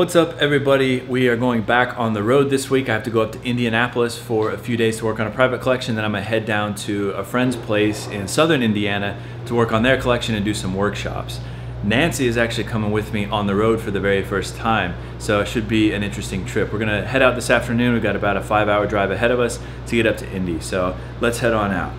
What's up, everybody? We are going back on the road this week. I have to go up to Indianapolis for a few days to work on a private collection. Then I'm gonna head down to a friend's place in southern Indiana to work on their collection and do some workshops. Nancy is actually coming with me on the road for the very first time, so it should be an interesting trip. We're gonna head out this afternoon. We've got about a five hour drive ahead of us to get up to Indy, so let's head on out.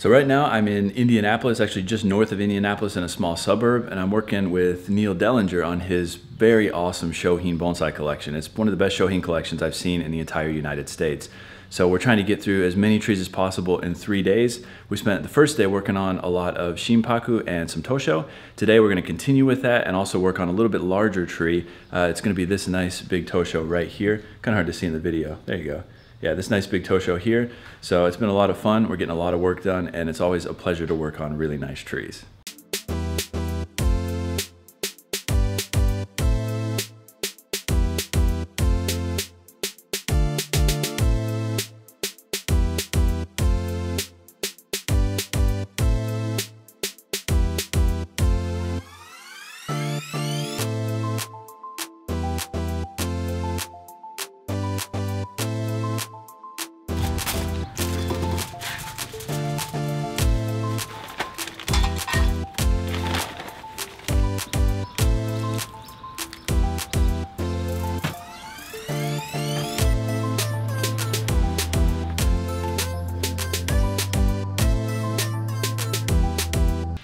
So right now I'm in Indianapolis, actually just north of Indianapolis in a small suburb, and I'm working with Neil Dellinger on his very awesome Shohin bonsai collection. It's one of the best Shohin collections I've seen in the entire United States. So we're trying to get through as many trees as possible in three days. We spent the first day working on a lot of Shinpaku and some Tosho. Today we're gonna continue with that and also work on a little bit larger tree. Uh, it's gonna be this nice big Tosho right here. Kind of hard to see in the video. There you go yeah, this nice big Tosho here. So it's been a lot of fun. We're getting a lot of work done and it's always a pleasure to work on really nice trees.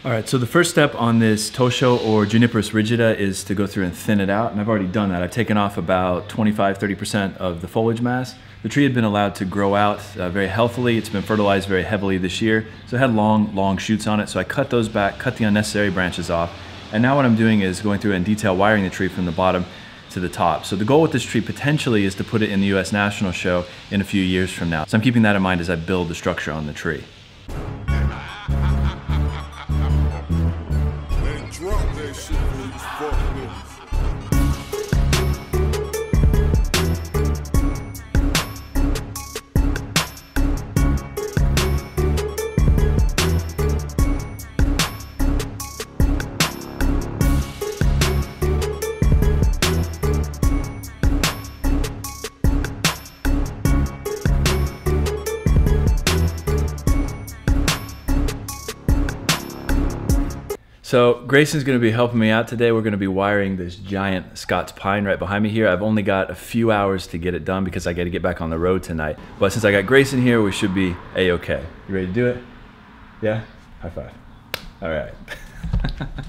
All right, so the first step on this Tosho or Juniperus rigida is to go through and thin it out, and I've already done that. I've taken off about 25, 30% of the foliage mass. The tree had been allowed to grow out uh, very healthily. It's been fertilized very heavily this year, so it had long, long shoots on it. So I cut those back, cut the unnecessary branches off, and now what I'm doing is going through and detail wiring the tree from the bottom to the top. So the goal with this tree potentially is to put it in the US National Show in a few years from now. So I'm keeping that in mind as I build the structure on the tree. So Grayson's gonna be helping me out today. We're gonna be wiring this giant Scots pine right behind me here. I've only got a few hours to get it done because I gotta get back on the road tonight. But since I got Grayson here, we should be A-okay. You ready to do it? Yeah? High five. All right.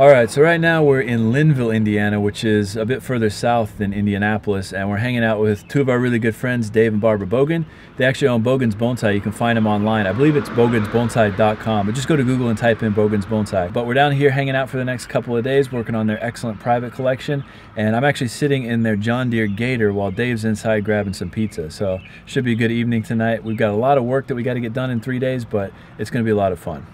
All right, so right now we're in Lynnville, Indiana, which is a bit further south than Indianapolis, and we're hanging out with two of our really good friends, Dave and Barbara Bogan. They actually own Bogan's Bonsai. You can find them online. I believe it's bogansbonsai.com, but just go to Google and type in Bogan's Bonsai. But we're down here hanging out for the next couple of days, working on their excellent private collection, and I'm actually sitting in their John Deere Gator while Dave's inside grabbing some pizza. So should be a good evening tonight. We've got a lot of work that we got to get done in three days, but it's going to be a lot of fun.